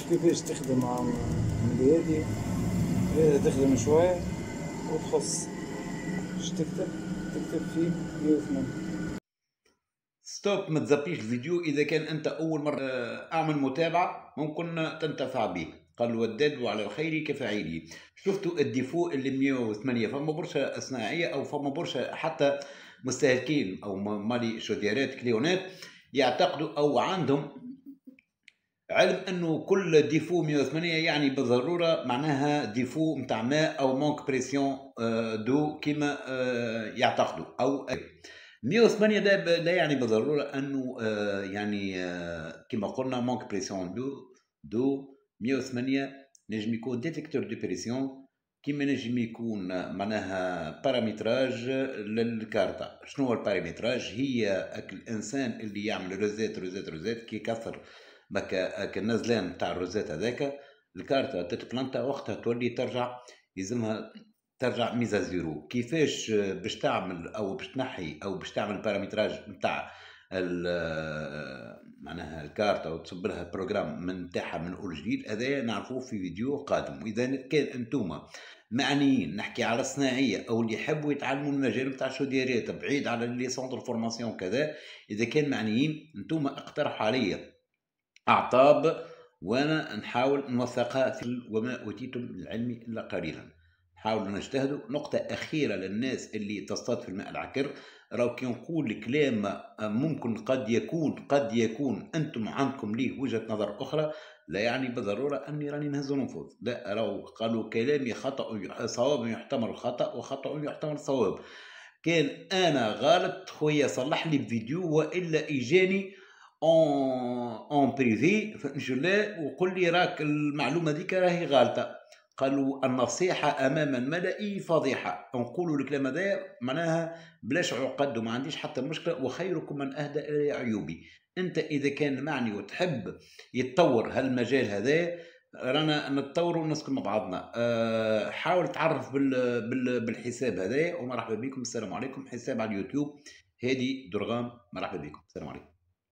كيفاش تخدم مع هادي؟ تخدم شوية وتخص. اش تكتب؟ تكتب فيه 180 ستوب ما تزبيش الفيديو. إذا كان أنت أول مرة آه، أعمل متابعة ممكن تنتفع به قال وداد وعلى الخير كفاعله شفتوا الديفو اللي 108 فما برشا صناعيه أو فما برشا حتى مستهلكين أو مالي شوديارات كليونات يعتقدوا أو عندهم علم أنه كل défaut 108 يعني بالضرورة معناها défaut نتاع ماء أو manque pression d'eau كما آه، يعتقدوا أو 108 ده لا يعني بالضرورة أنه آه، يعني آه، كما قلنا manque pression d'eau دو 108 نجم يكون détecteur de pression كيما نجم يكون معناها paramétrage للكارتا شنو هو ال paramétrage هي الانسان اللي يعمل reset reset reset كي كثر بكا النزلان تاع ال reset هذاك الكارتا تتبلانتا وقتها تولي ترجع يلزمها ترجع mise à zéro. كيفاش باش تعمل أو باش تنحي أو باش تعمل paramétrage نتاع معناها الكارتا وتصب لها programme من تاعها من أول جديد هذا نعرفوه في فيديو قادم. واذا كان أنتم معنيين نحكي على الصناعية أو اللي يحبوا يتعلموا المجال نتاع الشوديريات بعيد على les centres formation كذا إذا كان معنيين أنتم اقترحوا علي أعطاب وأنا نحاول نوثقها في وما اوتيتم من العلم إلا قليلا. نحاول نجتهدوا نقطة أخيرة للناس اللي تصطاد في الماء العكر. راهو كي نقول كلام ممكن قد يكون قد يكون أنتم عندكم ليه وجهة نظر أخرى. لا يعني بالضرورة أني راني نهز ونفوذ لا راهو قالوا كلامي خطأ صواب يحتمل الخطأ وخطأ يحتمل الصواب كان أنا غلط خويا صلح لي بفيديو وإلا إجاني en en privé فنشوف وقول لي راك المعلومة ديك راهي غالطة. قالوا النصيحة أمام الملأ فضيحة. نقولوا الكلام هذا معناها بلاش عقد وما عنديش حتى مشكلة وخيركم من أهدى إلى عيوبي. أنت إذا كان معني وتحب يتطور هالمجال هذا رانا نتطور ونسكن مع بعضنا. أه حاول تعرف بالحساب هذا ومرحبا بكم. السلام عليكم. حساب على اليوتيوب هادي درغام. مرحبا بكم. السلام عليكم.